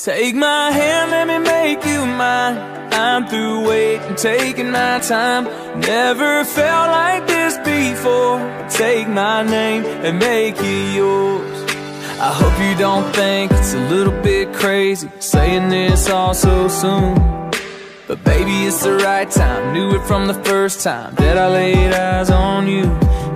Take my hand, let me make you mine. I'm through waiting, taking my time. Never felt like this before. Take my name and make it yours. I hope you don't think it's a little bit crazy saying this all so soon. But baby, it's the right time. Knew it from the first time that I laid eyes on you.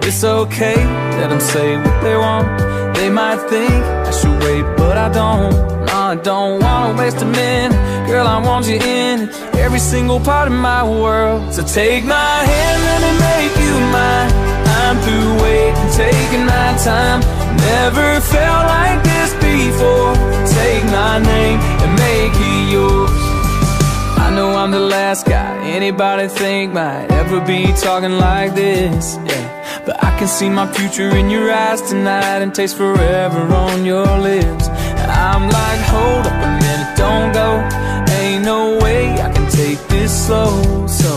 It's okay, let them say what they want. They might think I should wait, but I don't. I don't wanna waste a minute. Girl, I want you in every single part of my world. So take my hand, let me make you mine. I'm through waiting, taking my time. Never felt like this before. Take my name and make it yours. I know I'm the last guy anybody think might ever be talking like this, yeah. But I can see my future in your eyes tonight And taste forever on your lips I'm like, hold up a minute, don't go. Ain't no way I can take this slow. So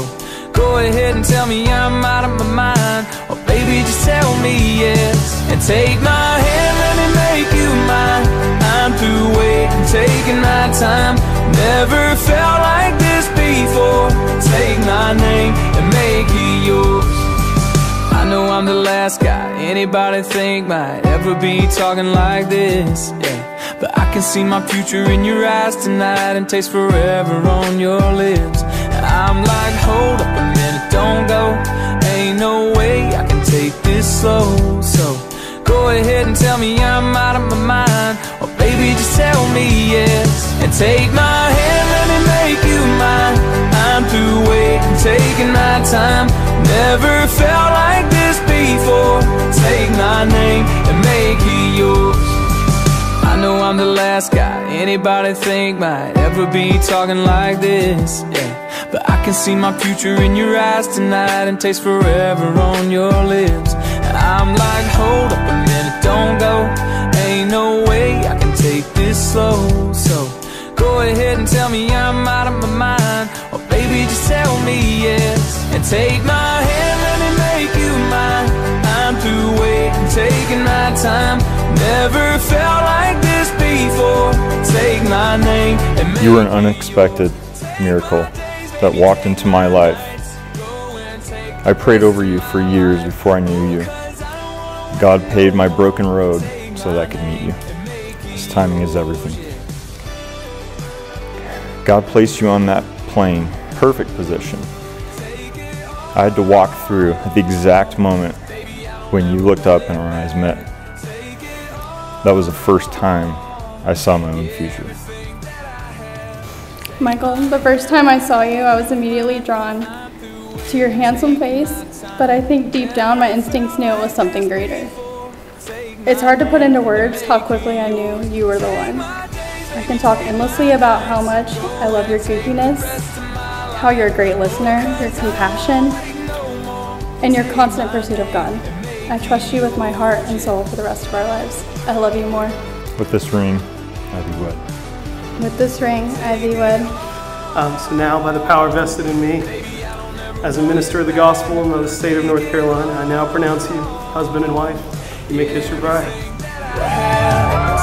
go ahead and tell me I'm out of my mind. Or baby, just tell me yes. And take my hand, let me make you mine. I'm through waiting, taking my time. Never felt like this before. Take my name and make it yours. I know I'm the last guy anybody think might ever be talking like this, yeah but I can see my future in your eyes tonight And taste forever on your lips. I'm like, hold up a minute, don't go. Ain't no way I can take this slow. So go ahead and tell me I'm out of my mind. Or baby, just tell me yes. And take my hand, let me make you mine. I'm through waiting, taking my time. Never felt like this before. Take my name and make it yours I know I'm the last guy anybody think might ever be talking like this, yeah. But I can see my future in your eyes tonight and taste forever on your lips. And I'm like, hold up a minute, don't go. Ain't no way I can take this slow, so Go ahead and tell me I'm out of my mind. Or baby, just tell me yes. And take my hand, let me make you mine. I'm through waiting, taking my time. Never felt like You were an unexpected miracle that walked into my life. I prayed over you for years before I knew you. God paved my broken road so that I could meet you. His timing is everything. God placed you on that plane, perfect position. I had to walk through at the exact moment when you looked up and our eyes met. That was the first time I saw my own future. Michael, the first time I saw you, I was immediately drawn to your handsome face, but I think deep down my instincts knew it was something greater. It's hard to put into words how quickly I knew you were the one. I can talk endlessly about how much I love your goofiness, how you're a great listener, your compassion, and your constant pursuit of God. I trust you with my heart and soul for the rest of our lives. I love you more. With this ring, I thee wed. With this ring, I thee wed. Um, so now, by the power vested in me, as a minister of the gospel in the state of North Carolina, I now pronounce you husband and wife. You may kiss your bride.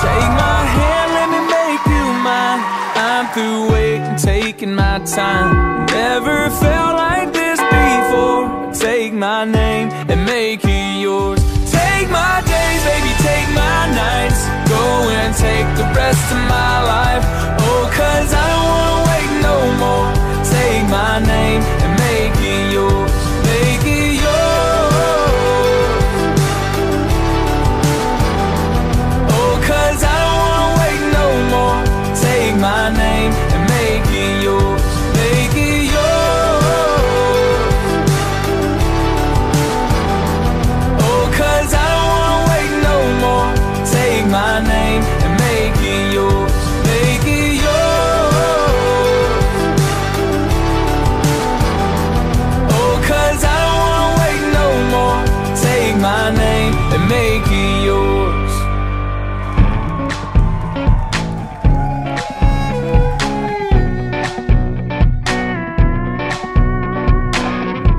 Take my hand, let me make you mine. I'm through waiting, taking my time. Never felt like this before. Take my name and make it yours. Take my days, baby, take my nights Go and take the rest of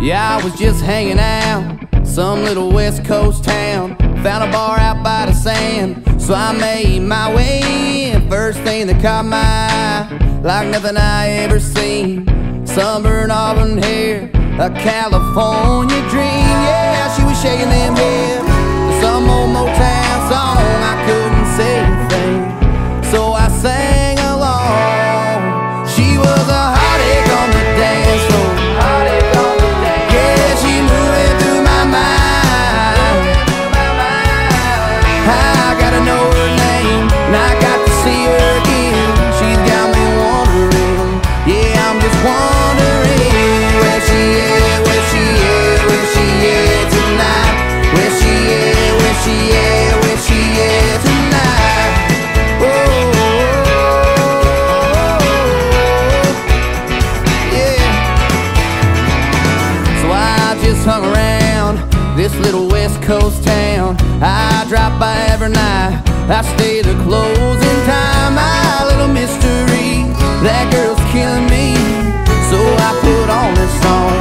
Yeah, I was just hanging out, some little west coast town. Found a bar out by the sand, so I made my way in. First thing that caught my eye, like nothing I ever seen. Sunburned auburn hair, a California dream. Yeah, she was shaking them hips. I stay the closing time, my little mystery. That girl's killing me, so I put on this song.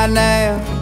right now.